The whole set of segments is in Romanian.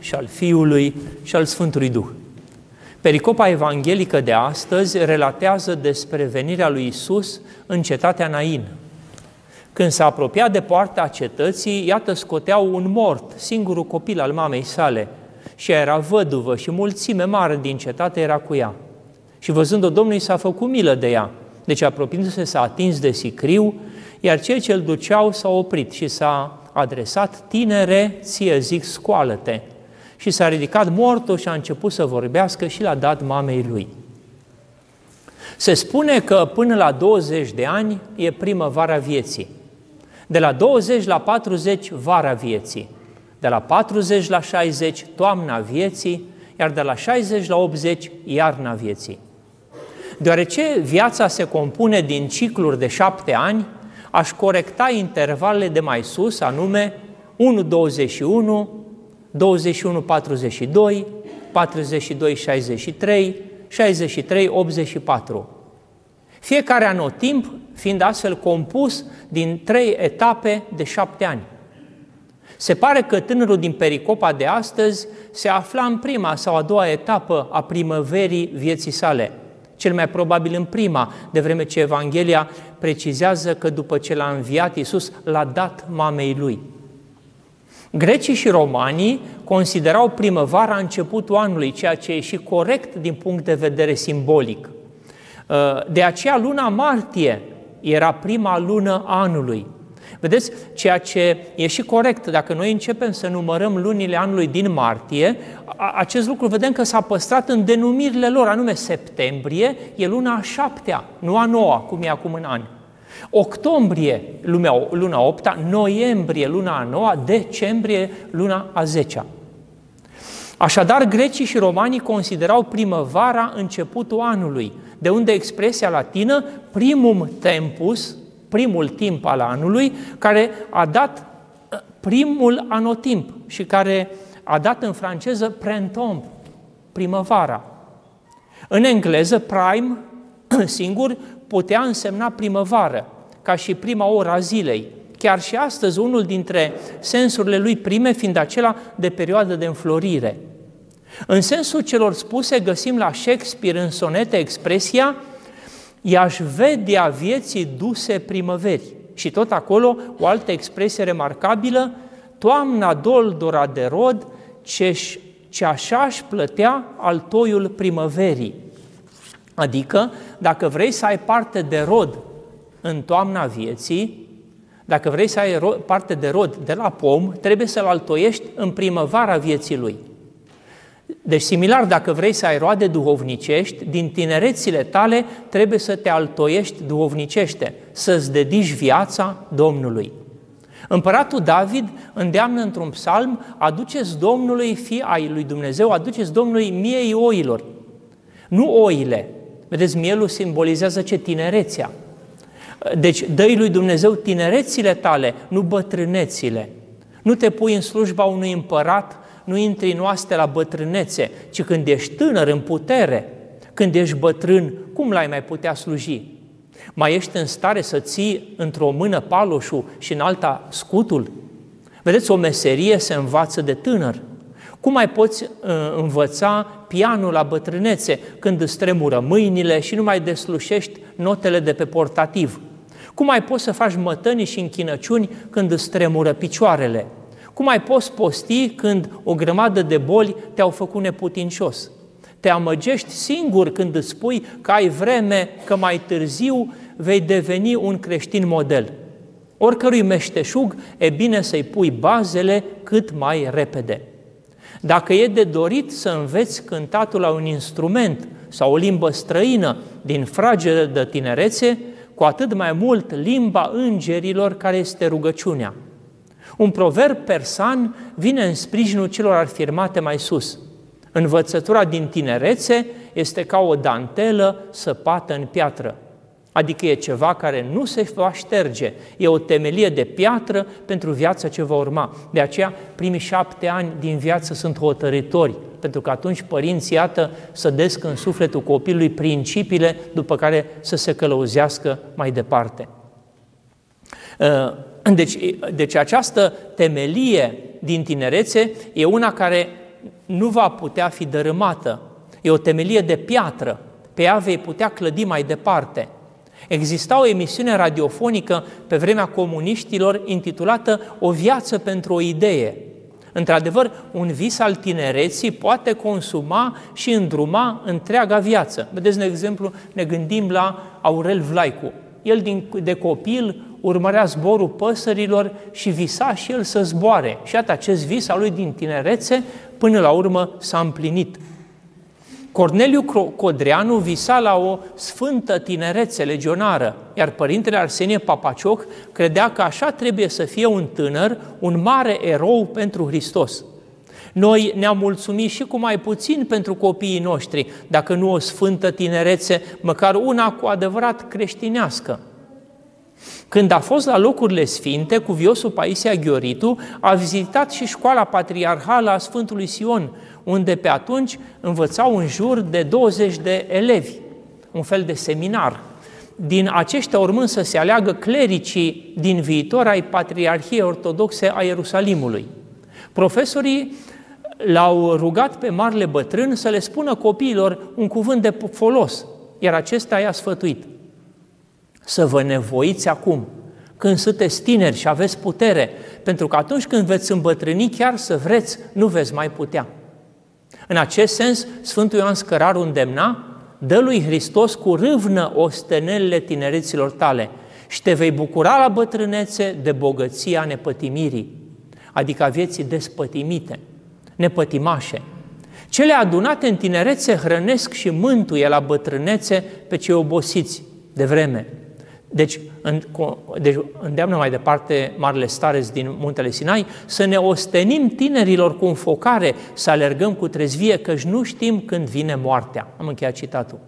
și al Fiului și al Sfântului Duh. Pericopa evanghelică de astăzi relatează despre venirea lui Isus în cetatea Nain. Când s-a apropiat de poarta cetății, iată scoteau un mort, singurul copil al mamei sale, și ea era văduvă și mulțime mare din cetate era cu ea. Și văzând-o, Domnul s-a făcut milă de ea, deci apropiindu-se s-a atins de sicriu, iar cei ce îl duceau s-au oprit și s-a adresat, tinere, ție zic, scoală-te. Și s-a ridicat mortul și a început să vorbească și l-a dat mamei lui. Se spune că până la 20 de ani e primăvara vieții. De la 20 la 40, vara vieții. De la 40 la 60, toamna vieții, iar de la 60 la 80, iarna vieții. Deoarece viața se compune din cicluri de șapte ani, aș corecta intervalele de mai sus, anume 1-21, 21-42, 42-63, 63-84. Fiecare anotimp fiind astfel compus din trei etape de șapte ani. Se pare că tânărul din pericopa de astăzi se afla în prima sau a doua etapă a primăverii vieții sale – cel mai probabil în prima, de vreme ce Evanghelia precizează că după ce l-a înviat Iisus, l-a dat mamei lui. Grecii și romanii considerau primăvara începutul anului, ceea ce e și corect din punct de vedere simbolic. Uh, de aceea luna martie era prima lună anului. Vedeți, ceea ce e și corect, dacă noi începem să numărăm lunile anului din martie, acest lucru vedem că s-a păstrat în denumirile lor, anume septembrie e luna a șaptea, nu a noua, cum e acum în an. Octombrie, lumea, luna opta, noiembrie, luna a noua, decembrie, luna a zecea. Așadar, grecii și romanii considerau primăvara începutul anului, de unde expresia latină primum tempus, primul timp al anului, care a dat uh, primul anotimp și care a dat în franceză printemps, primăvara. În engleză, prime, singur, putea însemna primăvară, ca și prima ora a zilei. Chiar și astăzi, unul dintre sensurile lui prime fiind acela de perioadă de înflorire. În sensul celor spuse, găsim la Shakespeare în sonete expresia i-aș vedea vieții duse primăveri. Și tot acolo o altă expresie remarcabilă, toamna doldora de rod, ce, ce așa își plătea al toiul primăverii. Adică, dacă vrei să ai parte de rod în toamna vieții, dacă vrei să ai parte de rod de la pom, trebuie să-l altoiești în primăvara vieții lui. Deci, similar, dacă vrei să ai roade duhovnicești, din tinerețile tale trebuie să te altoiești duhovnicește, să-ți dedici viața Domnului. Împăratul David îndeamnă într-un psalm, aduceți Domnului fii ai lui Dumnezeu, aduceți Domnului miei oilor. Nu oile. Vedeți, mielul simbolizează ce? Tinerețea. Deci, dă lui Dumnezeu tinerețile tale, nu bătrânețile. Nu te pui în slujba unui împărat nu intri în oaste la bătrânețe, ci când ești tânăr în putere, când ești bătrân, cum l-ai mai putea sluji? Mai ești în stare să ții într-o mână paloșul și în alta scutul? Vedeți, o meserie se învață de tânăr. Cum mai poți uh, învăța pianul la bătrânețe când îți tremură mâinile și nu mai deslușești notele de pe portativ? Cum mai poți să faci mătănii și închinăciuni când îți tremură picioarele? Cum mai poți posti când o grămadă de boli te-au făcut neputincios? Te amăgești singur când îți spui că ai vreme, că mai târziu vei deveni un creștin model. Oricărui meșteșug e bine să-i pui bazele cât mai repede. Dacă e de dorit să înveți cântatul la un instrument sau o limbă străină din fragedă de tinerețe, cu atât mai mult limba îngerilor care este rugăciunea. Un proverb persan vine în sprijinul celor afirmate mai sus. Învățătura din tinerețe este ca o dantelă săpată în piatră, adică e ceva care nu se va șterge, e o temelie de piatră pentru viața ce va urma. De aceea, primii șapte ani din viață sunt hotărători, pentru că atunci părinții, iată, să desc în sufletul copilului principiile după care să se călăuzească mai departe. Uh, deci, deci această temelie din tinerețe e una care nu va putea fi dărâmată. E o temelie de piatră. Pe ea vei putea clădi mai departe. Exista o emisiune radiofonică pe vremea comuniștilor intitulată O viață pentru o idee. Într-adevăr, un vis al tinereții poate consuma și îndruma întreaga viață. Vedeți, de exemplu, ne gândim la Aurel Vlaicu. El din, de copil urmărea zborul păsărilor și visa și el să zboare. Și iată, acest vis al lui din tinerețe, până la urmă, s-a împlinit. Corneliu Codreanu visa la o sfântă tinerețe legionară, iar părintele Arsenie Papacioc credea că așa trebuie să fie un tânăr, un mare erou pentru Hristos. Noi ne-am mulțumit și cu mai puțin pentru copiii noștri, dacă nu o sfântă tinerețe, măcar una cu adevărat creștinească. Când a fost la locurile sfinte, cu viosul Paisia Ghioritu, a vizitat și școala patriarhală a Sfântului Sion, unde pe atunci învățau în jur de 20 de elevi, un fel de seminar. Din aceștia urmând să se aleagă clericii din viitor ai Patriarhiei Ortodoxe a Ierusalimului. Profesorii l-au rugat pe marele bătrân să le spună copiilor un cuvânt de folos, iar acesta i-a sfătuit. Să vă nevoiți acum, când sunteți tineri și aveți putere, pentru că atunci când veți îmbătrâni, chiar să vreți, nu veți mai putea. În acest sens, Sfântul Ioan Scăraru îndemna, dă lui Hristos cu râvnă ostenelele tinereților tale și te vei bucura la bătrânețe de bogăția nepătimirii, adică a vieții despătimite, nepătimașe. Cele adunate în tinerețe hrănesc și mântuie la bătrânețe pe cei obosiți de vreme. Deci, în, deci îndeamnă mai departe Marele Stareț din Muntele Sinai să ne ostenim tinerilor cu înfocare, să alergăm cu trezvie, căci nu știm când vine moartea. Am încheiat citatul.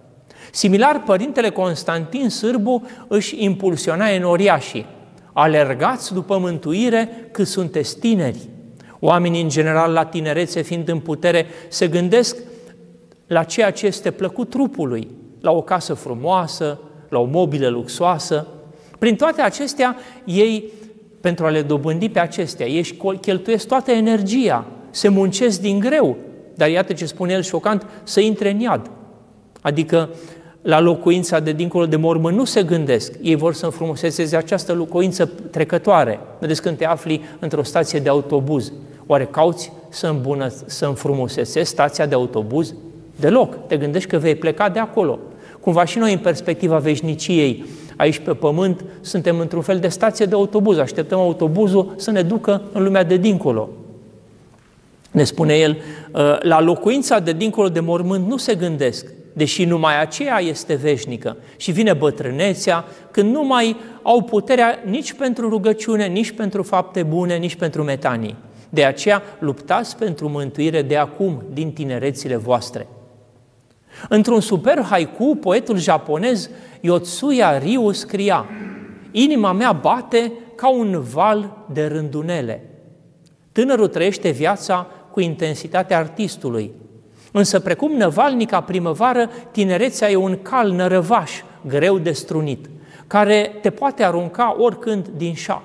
Similar, părintele Constantin Sârbu își impulsiona enoriașii. Alergați după mântuire cât sunteți tineri. Oamenii, în general, la tinerețe, fiind în putere, se gândesc la ceea ce este plăcut trupului, la o casă frumoasă, la o mobilă luxoasă. Prin toate acestea, ei, pentru a le dobândi pe acestea, ei cheltuiesc toată energia, se muncesc din greu, dar iată ce spune el șocant, să intre în iad. Adică la locuința de dincolo de mormânt nu se gândesc. Ei vor să înfrumusețeze această locuință trecătoare. Vedeți când te afli într-o stație de autobuz. Oare cauți să, îmbună, să înfrumusețezi stația de autobuz? Deloc. Te gândești că vei pleca de acolo. Cumva și noi, în perspectiva veșniciei, aici pe pământ, suntem într-un fel de stație de autobuz, așteptăm autobuzul să ne ducă în lumea de dincolo. Ne spune el, ă, la locuința de dincolo de mormânt nu se gândesc, deși numai aceea este veșnică. Și vine bătrânețea, când nu mai au puterea nici pentru rugăciune, nici pentru fapte bune, nici pentru metanii. De aceea luptați pentru mântuire de acum, din tinerețile voastre. Într-un super haiku, poetul japonez Yotsuya Ryu scria Inima mea bate ca un val de rândunele. Tânărul trăiește viața cu intensitatea artistului, însă precum năvalnica primăvară, tinerețea e un cal nărăvaș, greu de strunit, care te poate arunca oricând din șa.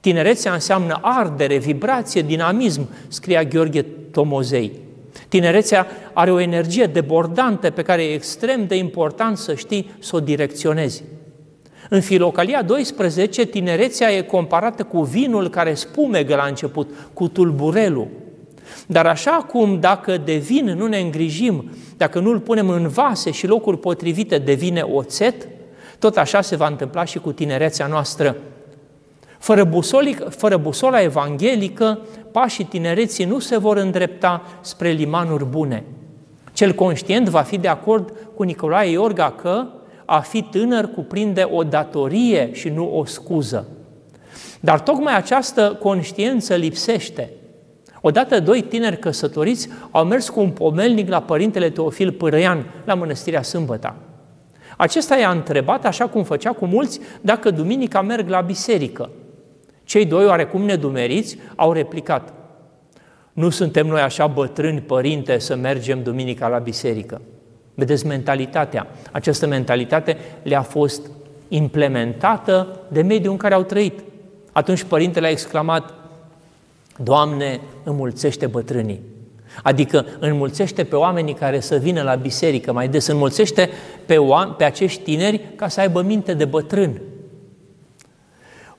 Tinerețea înseamnă ardere, vibrație, dinamism, scria Gheorghe Tomozei. Tinerețea are o energie debordantă pe care e extrem de important să știi să o direcționezi. În Filocalia 12, tinerețea e comparată cu vinul care spumegă la început, cu tulburelul. Dar așa cum dacă de vin nu ne îngrijim, dacă nu îl punem în vase și locuri potrivite devine oțet, tot așa se va întâmpla și cu tinerețea noastră. Fără, busolic, fără busola evanghelică, pașii tinereții nu se vor îndrepta spre limanuri bune. Cel conștient va fi de acord cu Nicolae Iorga că a fi tânăr cuprinde o datorie și nu o scuză. Dar tocmai această conștiință lipsește. Odată doi tineri căsătoriți au mers cu un pomelnic la părintele Teofil Părăian, la mănăstirea Sâmbăta. Acesta i-a întrebat, așa cum făcea cu mulți, dacă duminica merg la biserică. Cei doi, oarecum nedumeriți, au replicat, nu suntem noi așa bătrâni, părinte, să mergem duminica la biserică. Vedeți mentalitatea. Această mentalitate le-a fost implementată de mediul în care au trăit. Atunci părintele a exclamat, Doamne, înmulțește bătrânii. Adică înmulțește pe oamenii care să vină la biserică mai des, înmulțește pe, oam- pe acești tineri ca să aibă minte de bătrân.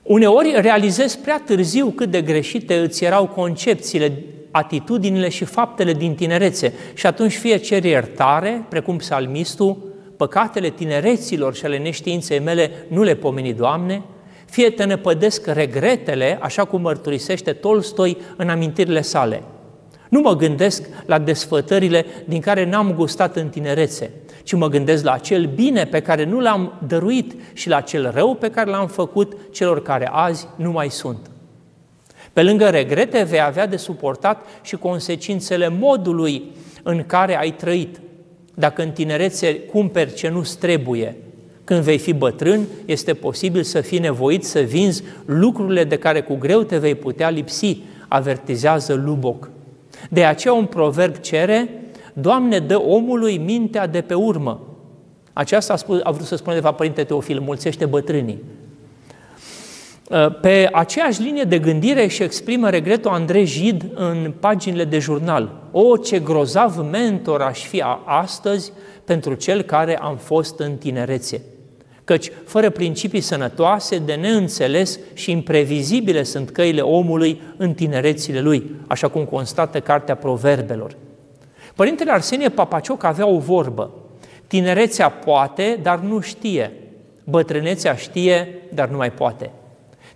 Uneori realizezi prea târziu cât de greșite îți erau concepțiile, atitudinile și faptele din tinerețe și atunci fie cer iertare, precum psalmistul, păcatele tinereților și ale neștiinței mele nu le pomeni, Doamne, fie te năpădesc regretele, așa cum mărturisește Tolstoi în amintirile sale. Nu mă gândesc la desfătările din care n-am gustat în tinerețe, ci mă gândesc la acel bine pe care nu l-am dăruit și la cel rău pe care l-am făcut celor care azi nu mai sunt. Pe lângă regrete vei avea de suportat și consecințele modului în care ai trăit. Dacă în tinerețe cumperi ce nu-ți trebuie, când vei fi bătrân, este posibil să fii nevoit să vinzi lucrurile de care cu greu te vei putea lipsi, avertizează Luboc. De aceea un proverb cere, Doamne, dă omului mintea de pe urmă. Aceasta a, spus, a vrut să spună de fapt Părinte Teofil, mulțește bătrânii. Pe aceeași linie de gândire și exprimă regretul Andrei Jid în paginile de jurnal. O, ce grozav mentor aș fi astăzi pentru cel care am fost în tinerețe căci fără principii sănătoase, de neînțeles și imprevizibile sunt căile omului în tinerețile lui, așa cum constată Cartea Proverbelor. Părintele Arsenie Papacioc avea o vorbă, tinerețea poate, dar nu știe, bătrânețea știe, dar nu mai poate.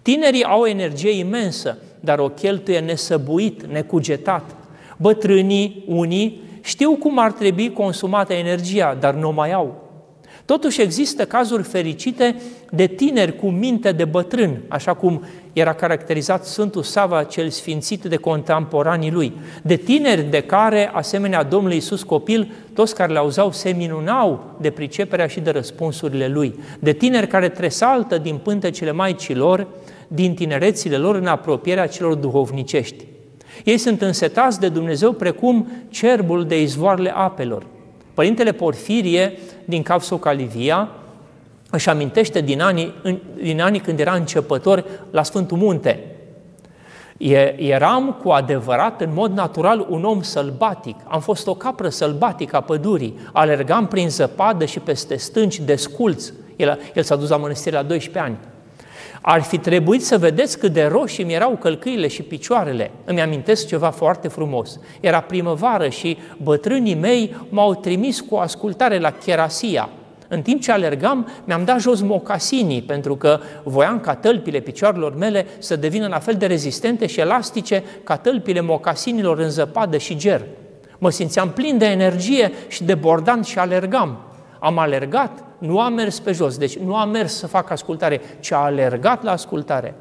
Tinerii au o energie imensă, dar o cheltuie nesăbuit, necugetat. Bătrânii, unii, știu cum ar trebui consumată energia, dar nu mai au. Totuși există cazuri fericite de tineri cu minte de bătrân, așa cum era caracterizat Sfântul Sava cel sfințit de contemporanii lui, de tineri de care, asemenea Domnului Iisus copil, toți care le auzeau se minunau de priceperea și de răspunsurile lui, de tineri care tresaltă din pântecele maicilor, din tinerețile lor în apropierea celor duhovnicești. Ei sunt însetați de Dumnezeu precum cerbul de izvoarele apelor. Părintele Porfirie din Capso Calivia își amintește din anii, din anii când era începător la Sfântul Munte. Eram cu adevărat, în mod natural, un om sălbatic. Am fost o capră sălbatică a pădurii. Alergam prin zăpadă și peste stânci desculți. El, el s-a dus la mănăstire la 12 ani. Ar fi trebuit să vedeți cât de roșii mi erau călcâile și picioarele. Îmi amintesc ceva foarte frumos. Era primăvară și bătrânii mei m-au trimis cu ascultare la Cherasia. În timp ce alergam, mi-am dat jos mocasinii, pentru că voiam ca tălpile picioarelor mele să devină la fel de rezistente și elastice ca tălpile mocasinilor în zăpadă și ger. Mă simțeam plin de energie și de bordan și alergam. Am alergat, nu am mers pe jos, deci nu am mers să fac ascultare, ci a alergat la ascultare.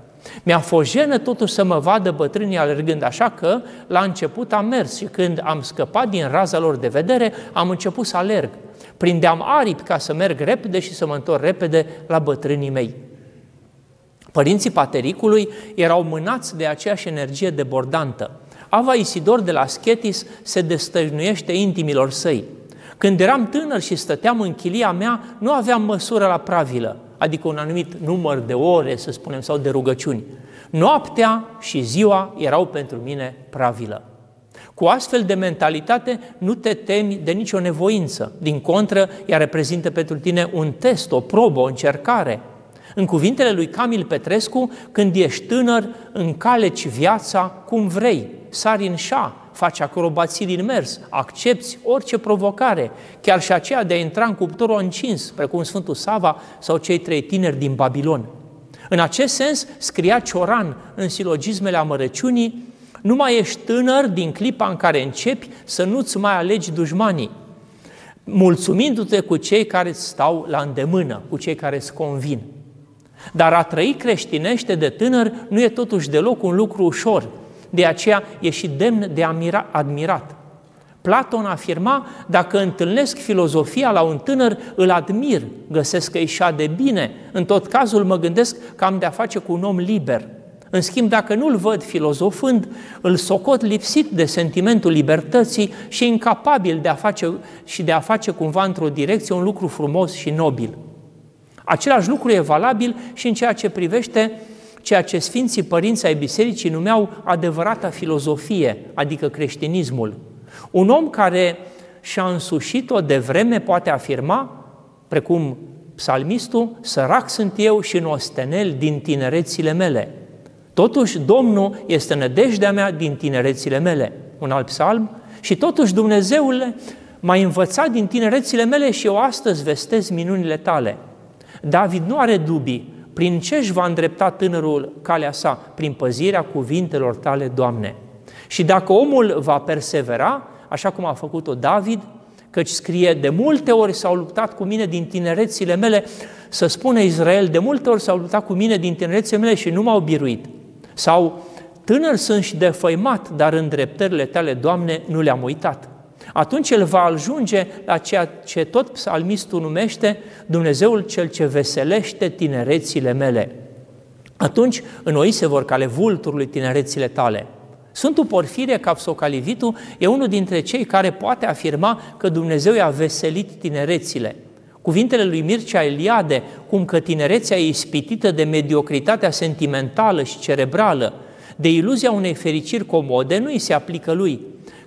Mi-a fost jenă totuși să mă vadă bătrânii alergând, așa că la început am mers și când am scăpat din raza lor de vedere, am început să alerg. Prindeam aripi ca să merg repede și să mă întorc repede la bătrânii mei. Părinții patericului erau mânați de aceeași energie debordantă. Ava Isidor de la Schetis se destăjnuiește intimilor săi. Când eram tânăr și stăteam în chilia mea, nu aveam măsură la pravilă, adică un anumit număr de ore, să spunem, sau de rugăciuni. Noaptea și ziua erau pentru mine pravilă. Cu astfel de mentalitate nu te temi de nicio nevoință. Din contră, ea reprezintă pentru tine un test, o probă, o încercare. În cuvintele lui Camil Petrescu, când ești tânăr, încaleci viața cum vrei, sari în șa, faci acrobații din mers, accepti orice provocare, chiar și aceea de a intra în cuptorul încins, precum Sfântul Sava sau cei trei tineri din Babilon. În acest sens, scria Cioran în silogismele amărăciunii, nu mai ești tânăr din clipa în care începi să nu-ți mai alegi dușmanii, mulțumindu-te cu cei care îți stau la îndemână, cu cei care îți convin. Dar a trăi creștinește de tânăr nu e totuși deloc un lucru ușor, de aceea e și demn de admirat. Platon afirma, dacă întâlnesc filozofia la un tânăr, îl admir, găsesc că e de bine, în tot cazul mă gândesc că am de-a face cu un om liber. În schimb, dacă nu-l văd filozofând, îl socot lipsit de sentimentul libertății și incapabil de a face și de a face cumva într-o direcție un lucru frumos și nobil. Același lucru e valabil și în ceea ce privește ceea ce Sfinții Părinți ai Bisericii numeau adevărata filozofie, adică creștinismul. Un om care și-a însușit-o de vreme poate afirma, precum psalmistul, sărac sunt eu și nostenel din tinerețile mele. Totuși, Domnul este nădejdea mea din tinerețile mele. Un alt psalm. Și totuși, Dumnezeule, m-a învățat din tinerețile mele și eu astăzi vestez minunile tale. David nu are dubii. Prin ce își va îndrepta tânărul calea sa? Prin păzirea cuvintelor tale, Doamne. Și dacă omul va persevera, așa cum a făcut-o David, căci scrie, de multe ori s-au luptat cu mine din tinerețile mele, să spună Israel, de multe ori s-au luptat cu mine din tinerețile mele și nu m-au biruit. Sau, tânăr sunt și defăimat, dar în dreptările tale, Doamne, nu le-am uitat. Atunci el va ajunge la ceea ce tot psalmistul numește Dumnezeul cel ce veselește tinerețile mele. Atunci înnoi se vor cale vulturului tinerețile tale. Sfântul Porfirie Capsocalivitu e unul dintre cei care poate afirma că Dumnezeu i-a veselit tinerețile. Cuvintele lui Mircea Eliade, cum că tinerețea e ispitită de mediocritatea sentimentală și cerebrală, de iluzia unei fericiri comode, nu îi se aplică lui,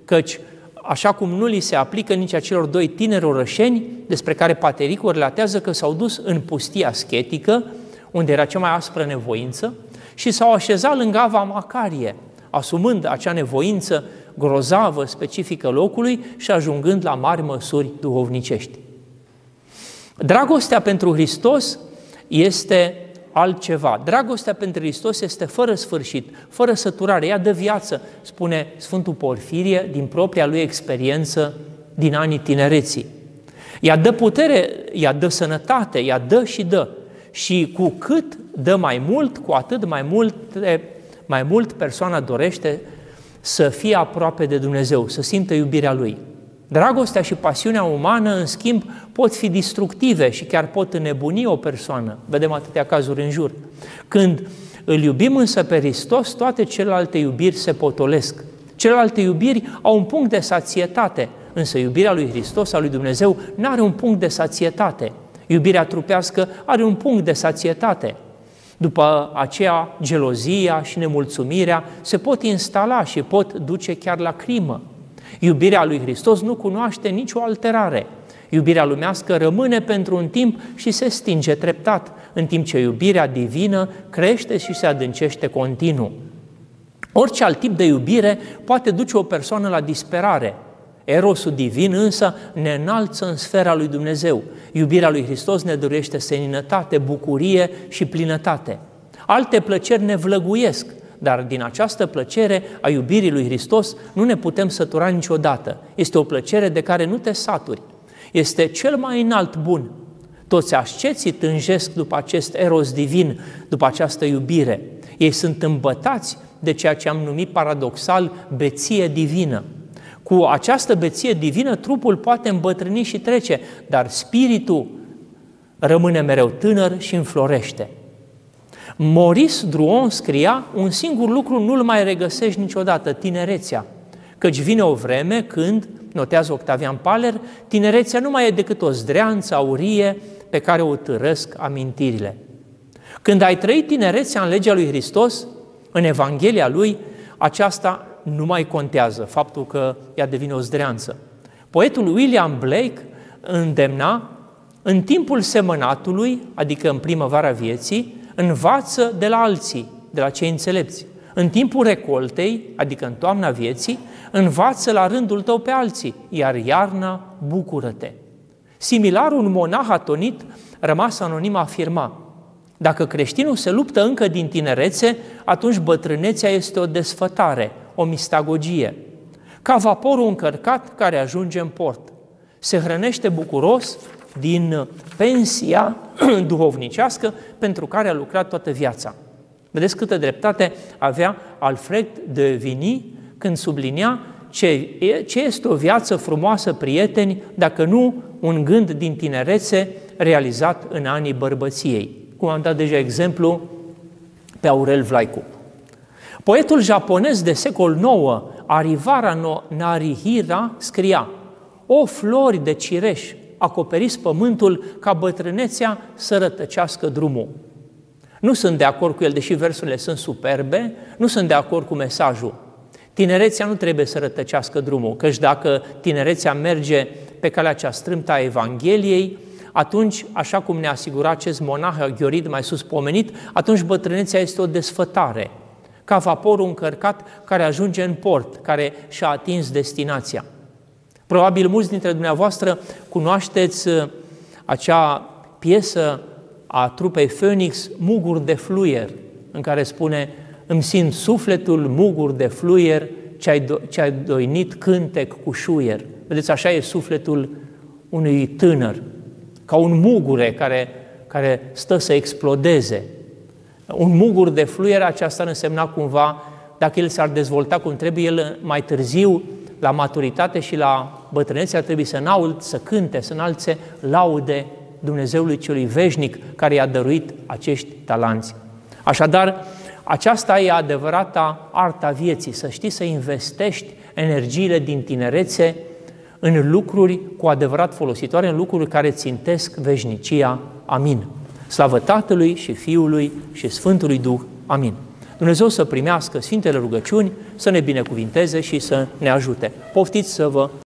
căci așa cum nu li se aplică nici acelor doi tineri orășeni despre care Patericul relatează că s-au dus în pustia aschetică, unde era cea mai aspră nevoință, și s-au așezat lângă Ava Macarie, asumând acea nevoință grozavă, specifică locului și ajungând la mari măsuri duhovnicești. Dragostea pentru Hristos este altceva. Dragostea pentru Hristos este fără sfârșit, fără săturare, ea dă viață, spune Sfântul Porfirie din propria lui experiență din anii tinereții. Ea dă putere, ea dă sănătate, ea dă și dă. Și cu cât dă mai mult, cu atât mai mult, mai mult persoana dorește să fie aproape de Dumnezeu, să simtă iubirea Lui. Dragostea și pasiunea umană, în schimb, pot fi destructive și chiar pot înnebuni o persoană. Vedem atâtea cazuri în jur. Când îl iubim însă pe Hristos, toate celelalte iubiri se potolesc. Celelalte iubiri au un punct de sațietate, însă iubirea lui Hristos, a lui Dumnezeu, nu are un punct de sațietate. Iubirea trupească are un punct de sațietate. După aceea, gelozia și nemulțumirea se pot instala și pot duce chiar la crimă. Iubirea lui Hristos nu cunoaște nicio alterare. Iubirea lumească rămâne pentru un timp și se stinge treptat, în timp ce iubirea divină crește și se adâncește continuu. Orice alt tip de iubire poate duce o persoană la disperare. Erosul divin însă ne înalță în sfera lui Dumnezeu. Iubirea lui Hristos ne dorește seninătate, bucurie și plinătate. Alte plăceri ne vlăguiesc, dar din această plăcere a iubirii lui Hristos nu ne putem sătura niciodată. Este o plăcere de care nu te saturi. Este cel mai înalt bun. Toți asceții tânjesc după acest eros divin, după această iubire. Ei sunt îmbătați de ceea ce am numit paradoxal beție divină. Cu această beție divină, trupul poate îmbătrâni și trece, dar spiritul rămâne mereu tânăr și înflorește. Maurice Druon scria, un singur lucru nu-l mai regăsești niciodată, tinerețea. Căci vine o vreme când, notează Octavian Paler, tinerețea nu mai e decât o zdreanță aurie pe care o târăsc amintirile. Când ai trăit tinerețea în legea lui Hristos, în Evanghelia lui, aceasta nu mai contează, faptul că ea devine o zdreanță. Poetul William Blake îndemna, în timpul semănatului, adică în primăvara vieții, învață de la alții, de la cei înțelepți. În timpul recoltei, adică în toamna vieții, învață la rândul tău pe alții, iar iarna bucură-te. Similar, un monah atonit, rămas anonim, afirma, dacă creștinul se luptă încă din tinerețe, atunci bătrânețea este o desfătare, o mistagogie. Ca vaporul încărcat care ajunge în port. Se hrănește bucuros din pensia duhovnicească pentru care a lucrat toată viața. Vedeți câtă dreptate avea Alfred de Vini când sublinia ce, ce este o viață frumoasă, prieteni, dacă nu un gând din tinerețe realizat în anii bărbăției. Cum am dat deja exemplu pe Aurel Vlaicu. Poetul japonez de secol IX, Arivara no Narihira, scria O flori de cireș, acoperiți pământul ca bătrânețea să rătăcească drumul. Nu sunt de acord cu el, deși versurile sunt superbe, nu sunt de acord cu mesajul. Tinerețea nu trebuie să rătăcească drumul, căci dacă tinerețea merge pe calea cea strâmtă a Evangheliei, atunci, așa cum ne asigura acest monah Ghiorid mai sus pomenit, atunci bătrânețea este o desfătare, ca vaporul încărcat care ajunge în port, care și-a atins destinația. Probabil mulți dintre dumneavoastră cunoașteți uh, acea piesă a trupei Phoenix, Muguri de fluier, în care spune îmi simt sufletul mugur de fluier ce-ai, do- ce-ai doinit cântec cu șuier. Vedeți, așa e sufletul unui tânăr, ca un mugure care, care stă să explodeze. Un mugur de fluier, aceasta ar însemna cumva, dacă el s-ar dezvolta cum trebuie, el mai târziu, la maturitate și la bătrânețe, ar trebui să înalt, să cânte, să înalțe laude Dumnezeului celui veșnic care i-a dăruit acești talanți. Așadar, aceasta e adevărata arta vieții, să știi să investești energiile din tinerețe în lucruri cu adevărat folositoare, în lucruri care țintesc veșnicia. Amin. Slavă Tatălui și Fiului și Sfântului Duh. Amin. Dumnezeu să primească Sfintele rugăciuni, să ne binecuvinteze și să ne ajute. Poftiți să vă